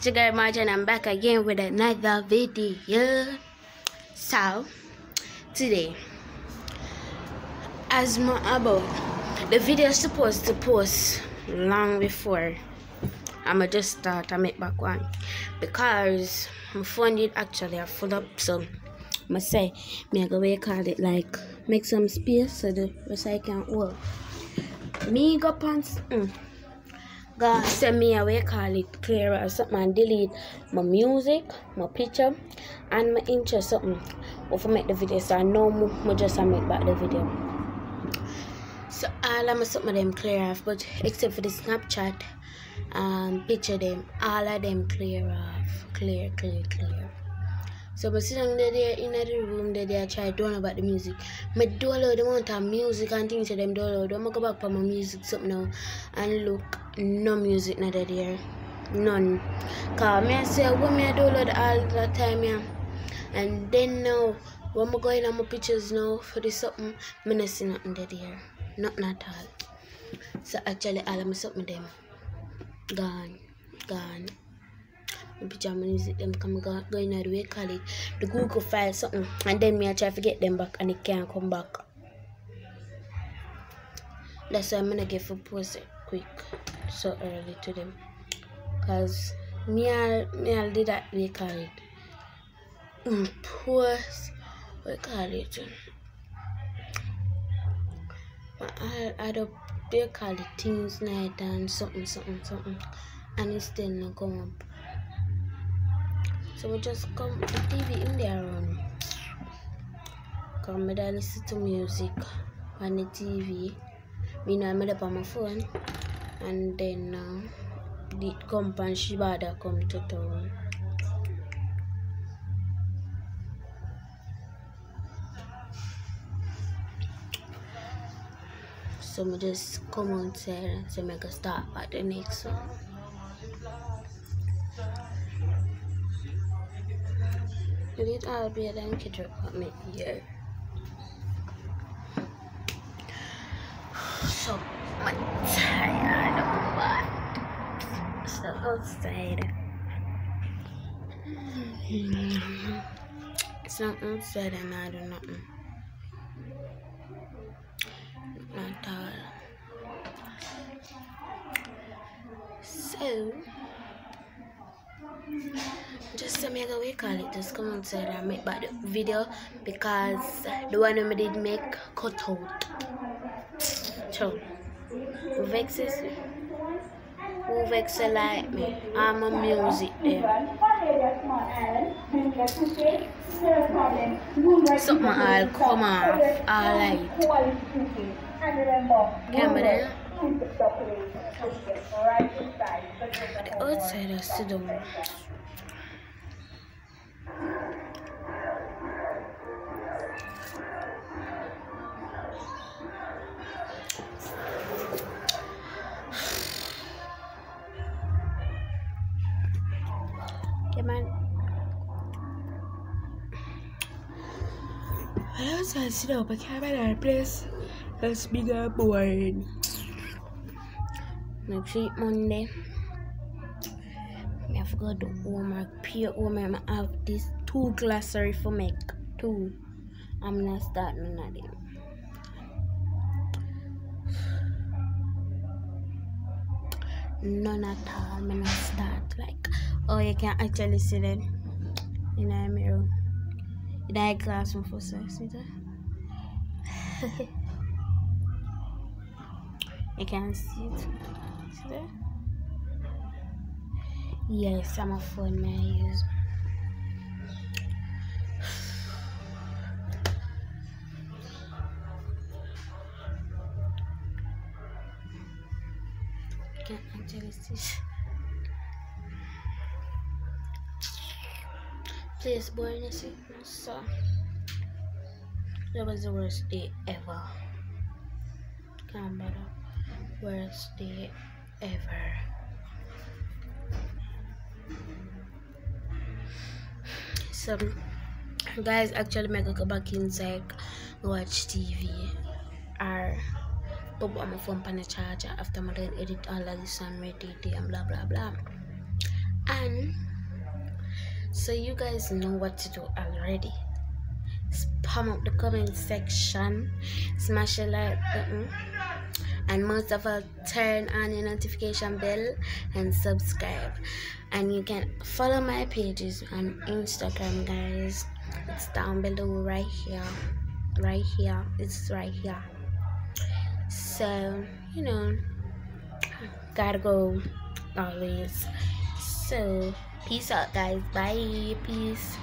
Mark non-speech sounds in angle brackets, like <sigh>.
it's girl Marge and I'm back again with another video. So, today, as my about the video supposed to post long before I'ma just start I make back one because my phone did actually are full up so I say me I go way call it like make some space so the website can work. Me go pants mm, God send me away call it clear or something and delete my music, my picture and my intro something or make the video so I know I just I make back the video. So all of my something them clear off but except for the Snapchat um picture them all of them clear off. Clear, clear, clear. So I sit down there in the room there, they try doing about the music. Me download the amount of music and things to them download. I'm go back for my music something now and look no music not there. None. Cause me I say when me I download all the time yeah. And then now when I go in on my pictures now for this something, me not see nothing there. Nothing at all. So actually all of my something them gone. Gone music them come go, going out the way it the Google file something and then me I try to get them back and it can't come back. That's why I'm gonna get for post quick so early to them. Cause me I me I did that it. Mm, post what call it I I do they call it things night and something something something and it's still not come up. So we just come the TV in there on. Come and listen to music on the TV. Me know I'm up on my phone. And then uh, the company Shibada come to town. So we just come outside and say make a start at the next one. It is all be a damn kid apartment here. So much tired of what? So not outside and I do nothing. Not all. So just to a way call it just come outside and make back the video because the one I did make cut out so who vexes who vexes like me? I'm a music there something I'll come off. All light remember that? The outside is still down man. I also sit up a camera place that's bigger boring. Next week, Monday, I have to go do homework, peer homework. I have these two glossary for make. Two. I'm not starting of None at all. I'm not start like oh you can actually see that in a mirror. In a classroom for sex, see that? you <laughs> can see it. See that? Yes, I'm a phone may I use. Can actually see. Please, boy, so that was the worst day ever. Can't better. Worst day ever. So, guys, actually, make a go back inside, watch TV, or on my phone on the charger after done edit all this and ready and blah blah blah. And so you guys know what to do already. Spam up the comment section smash the like button and most of all turn on your notification bell and subscribe. And you can follow my pages on instagram guys. It's down below right here. Right here. It's right here so you know gotta go always so peace out guys. Bye. Peace